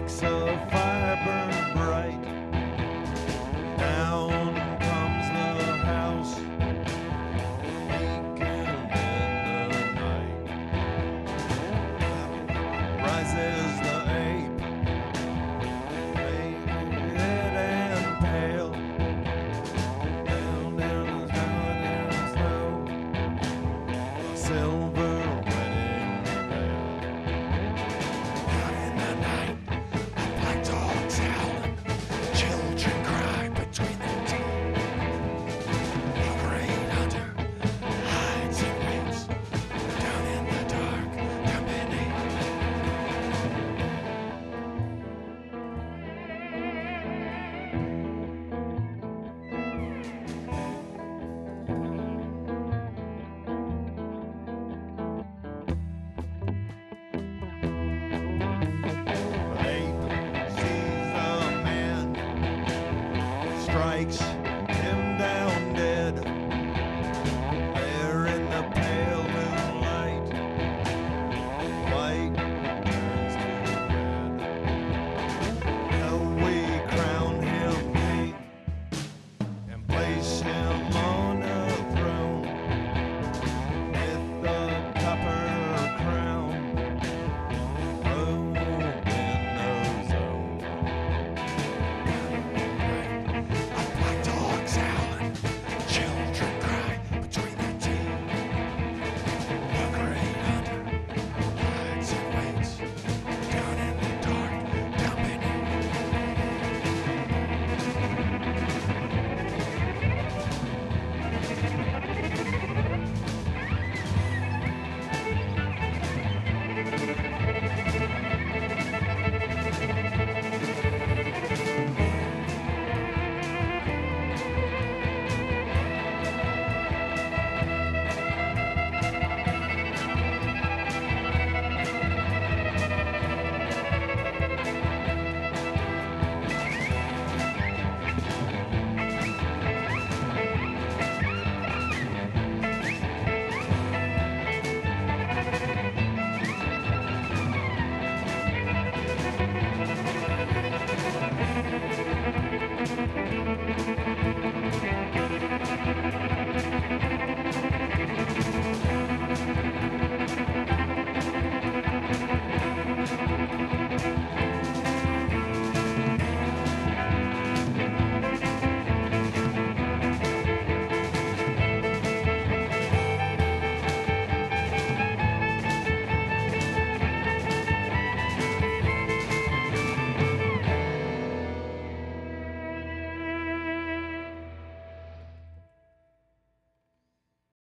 makes a fire burn bright. Down comes the house, peeking in the night. Rises the ape, faded and pale. Down, down, down snow, a silver Ape